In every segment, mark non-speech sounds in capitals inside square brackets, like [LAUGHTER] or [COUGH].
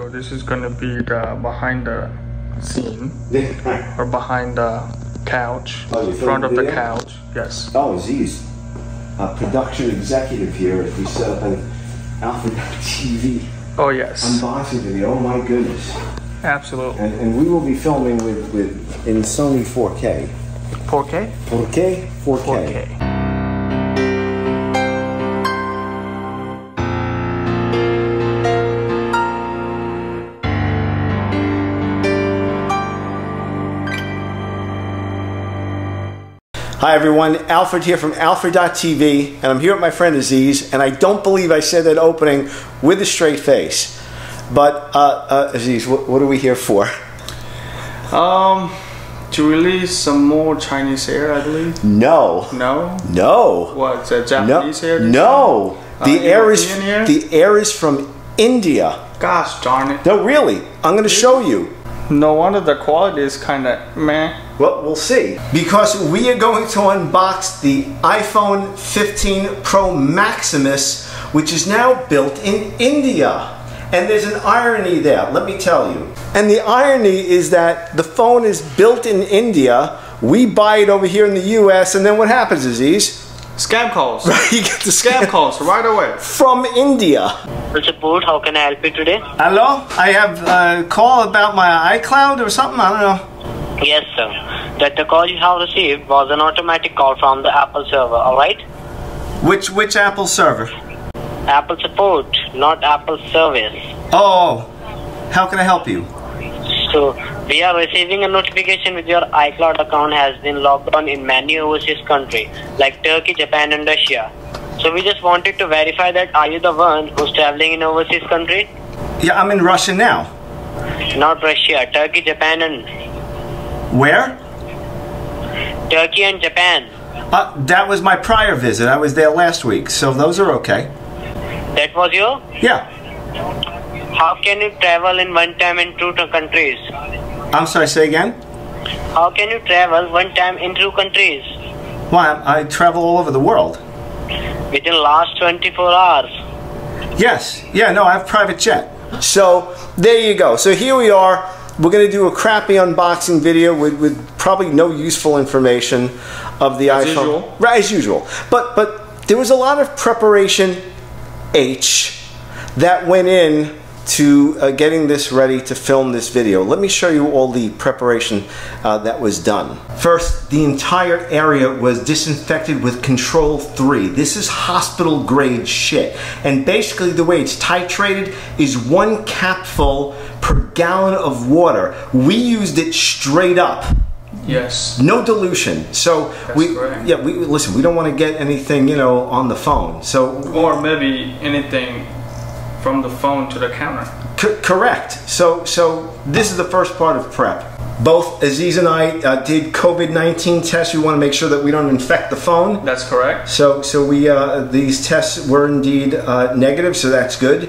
So this is gonna be the behind the scene or behind the couch, Oh, front of filming the couch. Yes. Oh, Aziz, a production executive here at this uh, Alfred TV Oh yes. unboxing video. Oh my goodness! Absolutely. And, and we will be filming with, with in Sony 4K. 4K. 4K? 4K. 4K. Hi everyone, Alfred here from Alfred.tv, and I'm here with my friend Aziz, and I don't believe I said that opening with a straight face. But uh, uh, Aziz, what, what are we here for? Um, to release some more Chinese air, I believe. No, No. no, What? No, Japanese air? this no. Uh, The air is European air? the air is from India. Gosh darn it! No, really, I'm going to show you. No wonder the quality is kind of meh. Well, we'll see. Because we are going to unbox the iPhone 15 Pro Maximus, which is now built in India. And there's an irony there, let me tell you. And the irony is that the phone is built in India, we buy it over here in the US, and then what happens, Aziz? Scam calls. [LAUGHS] You get the Scam calls right away. from India. support. How can I help you today? Hello? I have a call about my iCloud or something, I don't know. Yes, sir. That the call you have received was an automatic call from the Apple server, alright? Which, which Apple server? Apple support, not Apple service. Oh, how can I help you? So, we are receiving a notification with your iCloud account has been logged on in many overseas countries like Turkey, Japan, and Russia. So, we just wanted to verify that are you the one who's traveling in overseas country? Yeah, I'm in Russia now. Not Russia, Turkey, Japan, and Where? Turkey and Japan. Uh, that was my prior visit. I was there last week, so those are okay. That was your? Yeah. How can you travel in one time in two countries? I'm sorry, say again? How can you travel one time in two countries Why, I, I travel all over the world. within last 24 hours? Yes. Yeah, no, I have private jet. So, there you go. So, here we are. We're going to do a crappy unboxing video with, with probably no useful information of the As iPhone. usual. Right, as usual. But, but there was a lot of preparation H that went in to uh, getting this ready to film this video. Let me show you all the preparation uh, that was done. First, the entire area was disinfected with Control 3. This is hospital grade shit. And basically the way it's titrated is one capful per gallon of water. We used it straight up. Yes. No dilution. So That's we correct. yeah, we listen, we don't want to get anything, you know, on the phone. So Or maybe anything from the phone to the counter. C- correct. So, so this is the first part of prep. Both Aziz and I uh, did COVID nineteen tests. We want to make sure that we don't infect the phone. That's correct. So, so we uh, these tests were indeed uh, negative. So that's good.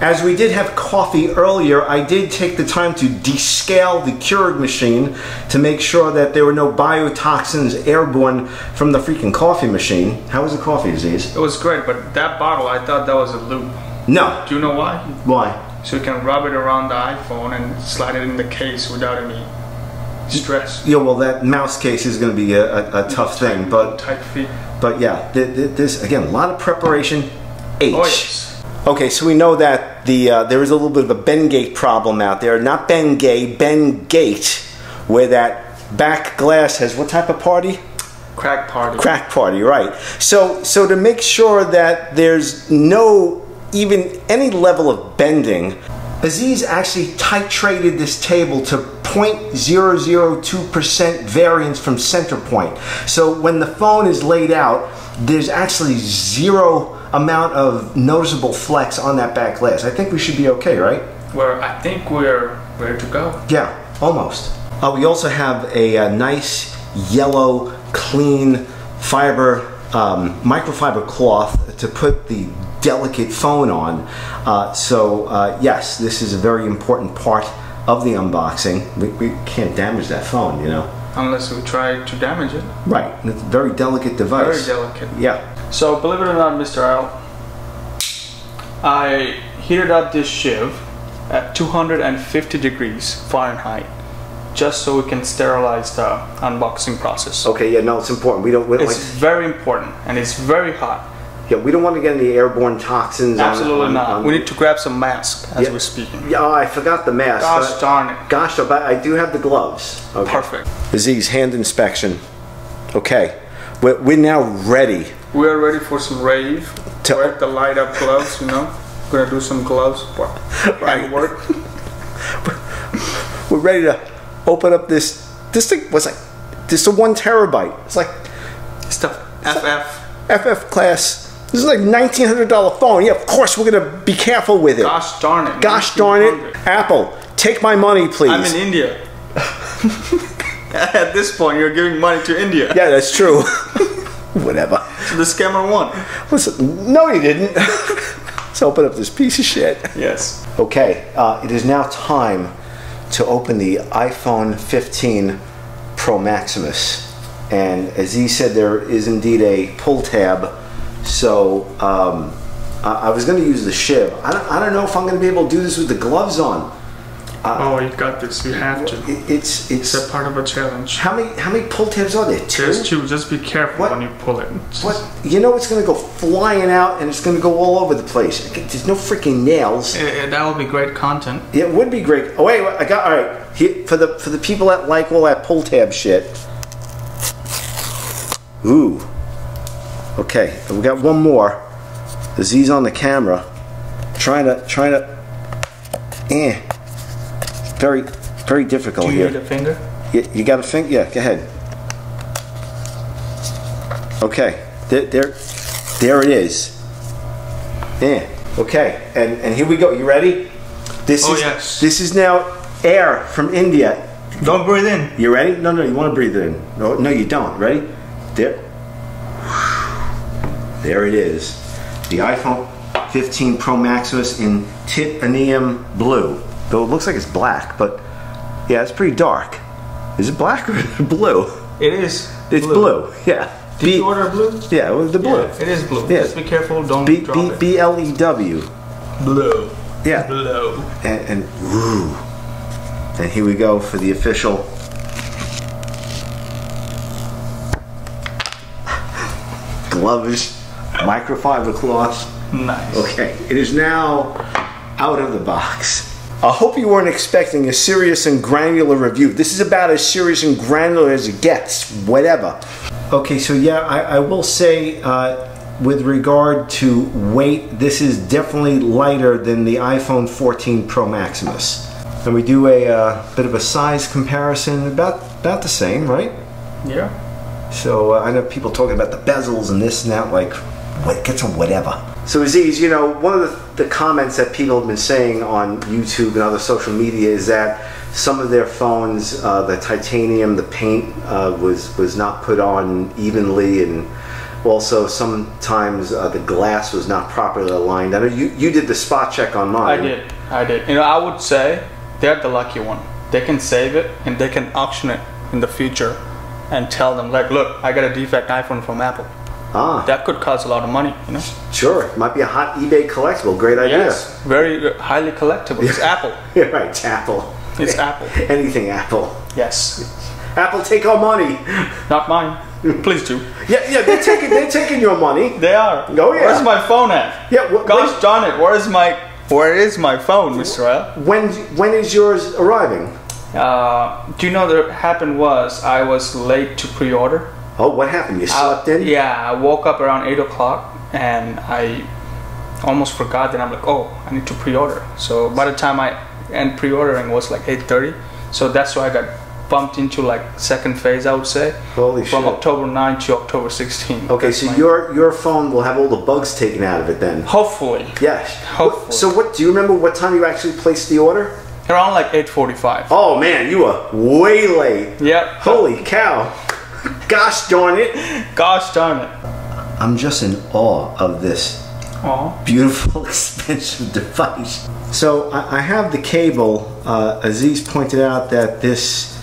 As we did have coffee earlier, I did take the time to descale the Keurig machine to make sure that there were no biotoxins airborne from the freaking coffee machine. How was the coffee, Aziz? It was great, but that bottle, I thought that was a loop. No. Do you know why? Why? So you can rub it around the iPhone and slide it in the case without any stress. Yeah, well, that Mous case is going to be a, a, a tough thing, but Tight fit. But yeah, th- th- this again, a lot of preparation. H. Oh yes. Okay, so we know that the uh, there is a little bit of a Bendgate problem out there. Not Bengay, Bendgate, where that back glass has what type of party? Crack party. Crack party, right? So so to make sure that there's no even any level of bending, Aziz actually titrated this table to 0.002% variance from center point. So when the phone is laid out, there's actually zero amount of noticeable flex on that back glass. I think we should be okay, right? Where I think we're ready to go. Yeah, almost. Uh, we also have a, uh nice yellow, clean fiber, um, microfiber cloth to put the delicate phone on. Uh, so, uh, yes, this is a very important part of the unboxing. We, we can't damage that phone, you know. Unless we try to damage it. Right, it's a very delicate device. Very delicate. Yeah. So believe it or not, Mr. Al, I heated up this shiv at 250 degrees Fahrenheit, just so we can sterilize the unboxing process. Okay, yeah, no, it's important. We don't, we don't It's like, very important and it's very hot. Yeah, we don't want to get any airborne toxins. Absolutely on- not. on- we need to grab some mask as Yeah. we're speaking. Yeah, oh, I forgot the mask. Gosh darn it. Gosh, but I do have the gloves. Okay. Perfect. Disease hand inspection. Okay, we're, we're now ready. We are ready for some rave. To- Wear the light up gloves, you know. We're gonna do some gloves [LAUGHS] work. Right. [LAUGHS] work. We're ready to open up this. This thing was like, this is a one terabyte. It's like Stuff. FF. FF class. This is like nineteen hundred dollar phone. Yeah, of course we're gonna be careful with it. Gosh darn it. Gosh darn it, Apple, take my money, please. I'm in India. [LAUGHS] At this point, you're giving money to India. yeah, that's true. [LAUGHS] Whatever. So the scammer won. Listen, no, he didn't. [LAUGHS] Let's open up this piece of shit. Yes. Okay, uh, it is now time to open the iPhone 15 Pro Maximus. And as he said, there is indeed a pull tab. So um, I, I was going to use the shiv. I don't, I don't know if I'm going to be able to do this with the gloves on. oh, you got this. You have to. It, it's it's It's a part of a challenge. how many how many pull tabs are there? Two. There's two. Just be careful What? when you pull it. What? You know it's going to go flying out and it's going to go all over the place. There's no freaking nails. That would be great content. It would be great. Oh wait, I got all right. Here, for the for the people that like all that pull tab shit. Ooh. Okay, we got one more. Aziz on the camera, trying to trying to. Eh. Very very difficult Do you here. need a finger? You, you got a think? Yeah, go ahead. Okay, there, there, there it is. Yeah. Okay, and and here we go. You ready? This Oh, is yes. this is now air from India. Don't breathe in. You ready? No, no, you want to breathe in. No, no, you don't. Ready? There. There it is. The iPhone 15 Pro Maximus in titanium blue. Though it looks like it's black, but yeah, it's pretty dark. Is it black or [LAUGHS] blue? It is. It's blue. Yeah. Did B- you order blue? Yeah, well, the blue. Yeah, it is blue. Yeah. Just be careful. Don't B drop B it. B L E W. blue. Yeah. Blue. And, and woo. And here we go for the official. [LAUGHS] Gloves, microfiber cloth. Nice. Okay, it is now out of the box. I hope you weren't expecting a serious and granular review. This is about as serious and granular as it gets, whatever. Okay, so yeah, I, I will say uh, with regard to weight, this is definitely lighter than the iPhone 14 Pro Maximus. And we do a uh, bit of a size comparison, about about the same, right? Yeah. So uh, I know people talking about the bezels and this and that, like, what, get some whatever. So Aziz, you know, one of the, the comments that people have been saying on YouTube and other social media is that some of their phones, uh, the titanium, the paint uh, was was not put on evenly, and also sometimes uh, the glass was not properly aligned. I know you, you did the spot check on mine. I did. I did. You know, I would say they're the lucky one. They can save it and they can auction it in the future and tell them, like, look, I got a defect iPhone from Apple. Ah, That could cost a lot of money, you know? sure. Might be a hot eBay collectible. Great idea. Yes. Very uh, highly collectible. It's Apple. [LAUGHS] Right. It's Apple. It's Apple. [LAUGHS] Anything Apple. Yes. Apple, take our money. Not mine. Please do. Yeah, yeah, they're taking they're taking your money. [LAUGHS] They are. Oh, yeah. Where's my phone at? Yeah, wh- Gosh when- darn it. Where is my where is my phone, Mr. L? When when is yours arriving? Uh, do you know what happened was I was late to pre-order. Oh, what happened? You I- slept in? Uh, yeah, I woke up around eight o'clock and I almost forgot that I'm like, oh, I need to pre-order. So by the time I end pre-ordering was like eight thirty. So that's why I got bumped into like second phase, I would say, Holy from shit. October 9 to October 16. Okay, That's so your your phone will have all the bugs taken out of it then. hopefully Yes. Hopefully. So what? Do you remember what time you actually placed the order? around like 8:45. Oh man, you were way late. Yep. Holy cow! Gosh darn it! Gosh darn it. I'm just in awe of this Aw. beautiful, [LAUGHS] expensive device. So I, I have the cable. Uh, Aziz pointed out that this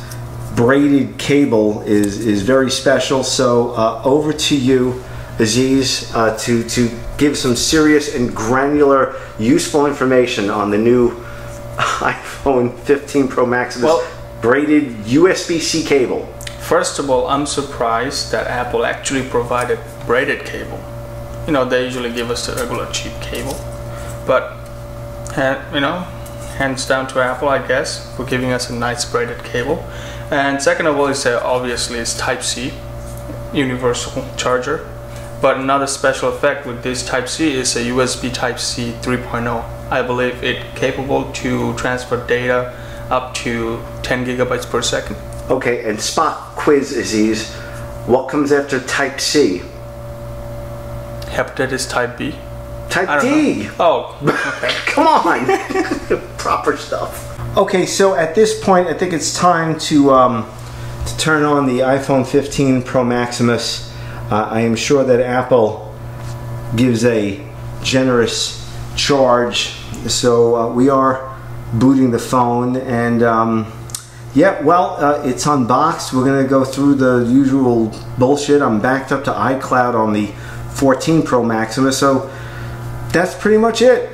braided cable is is very special. So uh, over to you, Aziz, uh, to to give some serious and granular, useful information on the new [LAUGHS] iPhone 15 Pro Max with Well- braided USB-C cable. First of all, I'm surprised that Apple actually provided braided cable. You know, they usually give us the regular cheap cable, but uh, you know, hands down to Apple, I guess, for giving us a nice braided cable. And second of all, is uh, obviously it's Type C, universal charger. But another special effect with this Type C is a USB Type C 3.0. I believe it capable to transfer data up to 10 gigabytes per second. Okay, and spot quiz Aziz. What comes after Type C? Hepatitis Type B. Type D. know. Oh, okay. [LAUGHS] Come on, [LAUGHS] proper stuff. Okay, so at this point, I think it's time to um, to turn on the iPhone 15 Pro Maximus. Uh, I am sure that Apple gives a generous charge, so uh, we are booting the phone and. Um, yeah, well, uh, it's unboxed. We're going to go through the usual bullshit. I'm backed up to iCloud on the 14 Pro Maximus, so that's pretty much it.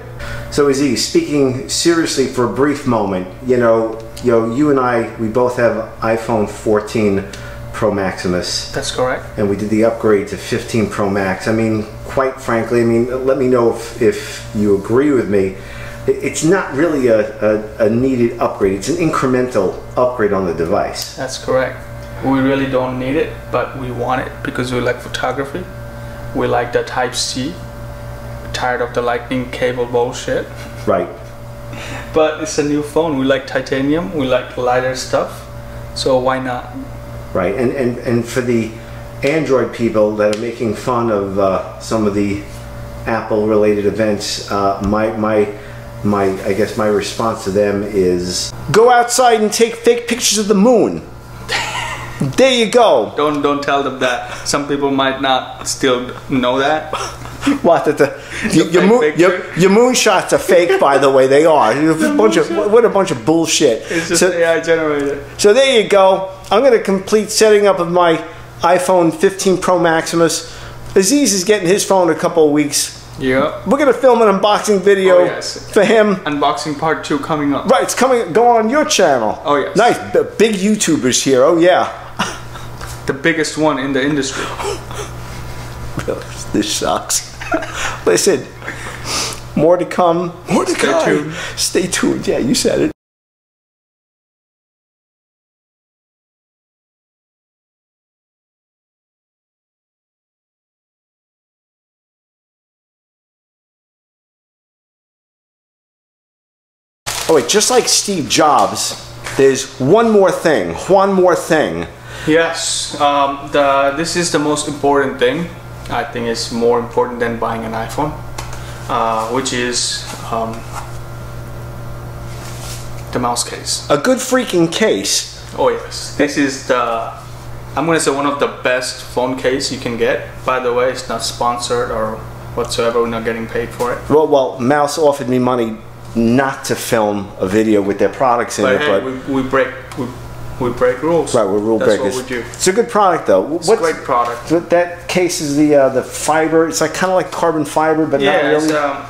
So, Aziz, speaking seriously for a brief moment, you know, you know, you and I, we both have iPhone 14 Pro Maximus, That's correct. and we did the upgrade to 15 Pro Max. I mean, quite frankly, I mean, let me know if, if you agree with me. It- It's not really a, a, a needed upgrade. It's an incremental upgrade on the device. That's correct. We really don't need it, but we want it because we like photography. We like the Type C. Tired of the lightning cable bullshit. Right. [LAUGHS] But it's a new phone. We like titanium. We like lighter stuff. So why not? Right, and, and, and for the Android people that are making fun of uh, some of the Apple related events, uh, my, my, my, I guess my response to them is go outside and take fake pictures of the moon. [LAUGHS] there you go. Don't don't tell them that. Some people might not still know that. [LAUGHS] What the, the your, your, moon, your, your moonshots are fake, by the way. They are. A bunch of what a bunch of bullshit. It's just So- AI generated. So there you go. I'm going to complete setting up of my iPhone 15 Pro Maximus. Aziz is getting his phone in a couple of weeks. Yeah. We're going to film an unboxing video Oh, yes. for him. Unboxing part two coming up. Right, it's coming Go on your channel. Oh, yes. Nice. B- big YouTubers here. Oh yeah. The biggest one in the industry. this sucks. [LAUGHS] Listen. More to come. More to Stay come. tuned. Stay tuned. Yeah, you said it. Oh wait, just like Steve Jobs, there's one more thing. One more thing. Yes. Um, the this is the most important thing. I think it's more important than buying an iPhone, uh, which is um, the Mous case. A good freaking case. Oh yes, this is the. I'm gonna say one of the best phone case you can get. By the way, it's not sponsored or whatsoever. We're not getting paid for it. Well, well, Mous offered me money not to film a video with their products in But it, hey, but we, we break we, we break rules. right, we're rule That's breakers. what we do. It's a good product, though. It's a great product. So that case is the uh, the fiber. It's like kind of like carbon fiber, but Yeah, not really. um,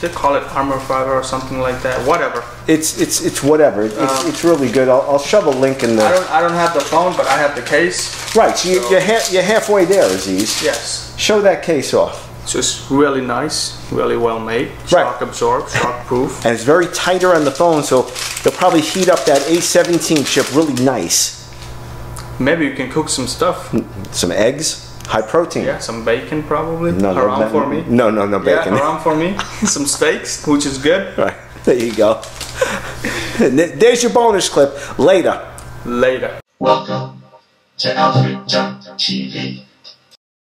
they call it armor fiber or something like that. Whatever. it's it's it's whatever. It's, Um, it's really good. I'll, I'll shove a link in there. I don't I don't have the phone, but I have the case. Right, so you, so- you're ha- you're halfway there, Aziz. Yes. Show that case off, So it's really nice, really well made. Shock absorbed, shock proof. and it's very tighter on the phone, so they'll probably heat up that A17 chip really nice. Maybe you can cook some stuff. Some eggs, high protein. Yeah, some bacon probably. No, no, around no, for me. No, no, no Yeah, bacon. around for me. [LAUGHS] [LAUGHS] some steaks, which is good. Right. There you go. [LAUGHS] There's your bonus clip. Later. Later. Welcome to Alfred TV.